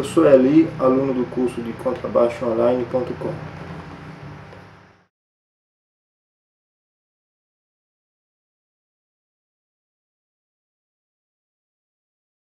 Eu sou Eli, aluno do curso de contrabaixo online.com.